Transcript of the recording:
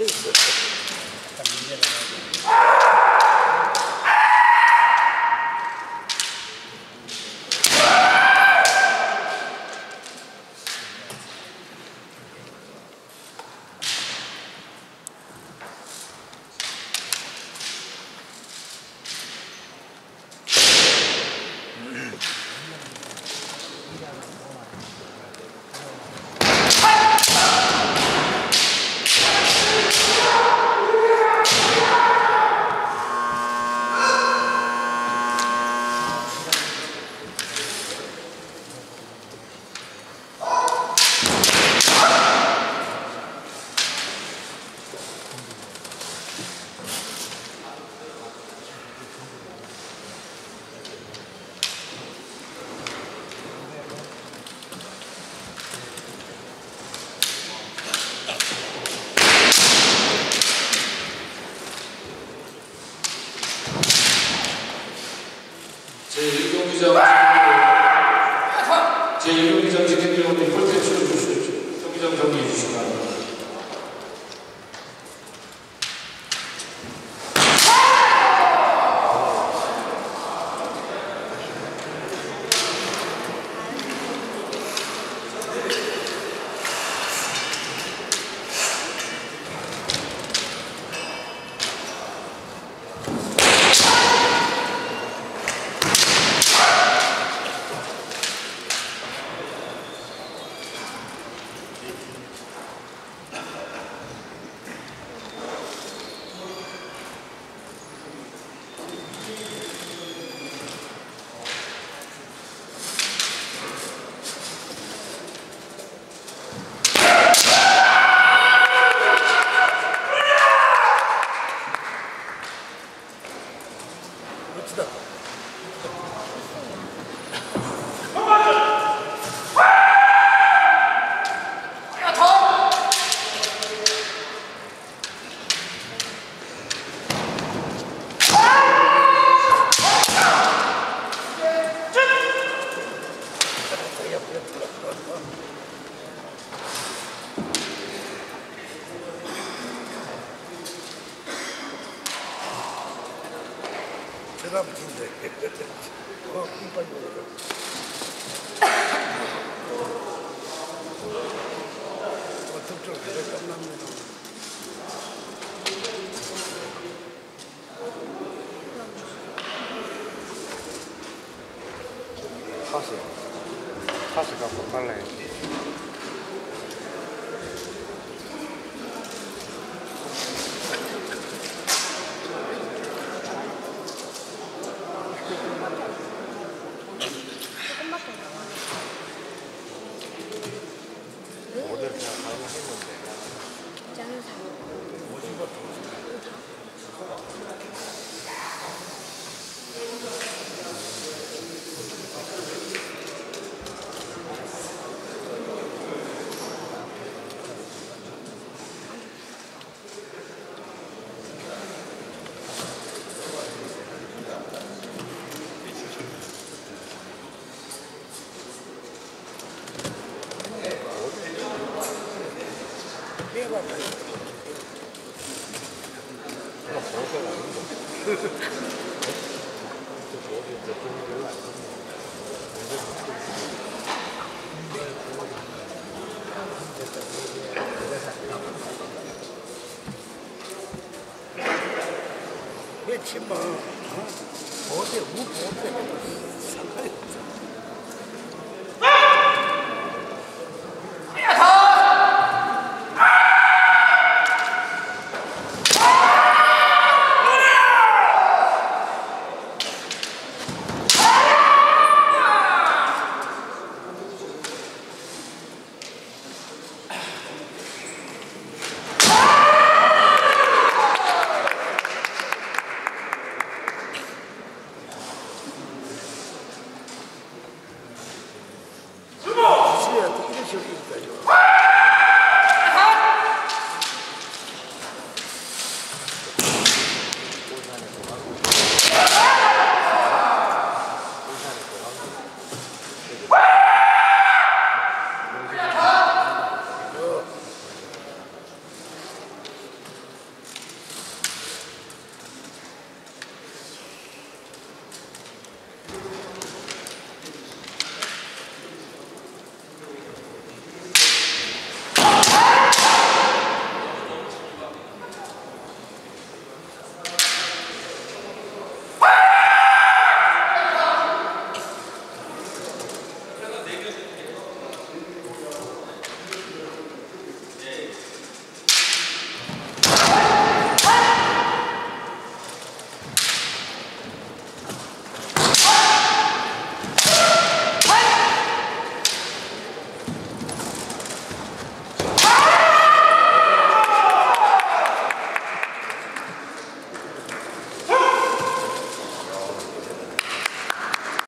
this. это выяснить надо. ラブ人生あん。ない。 그대로 그냥 가고 싶은 건데. 짠 오징어 别亲吧，啊，我的五婆子，上。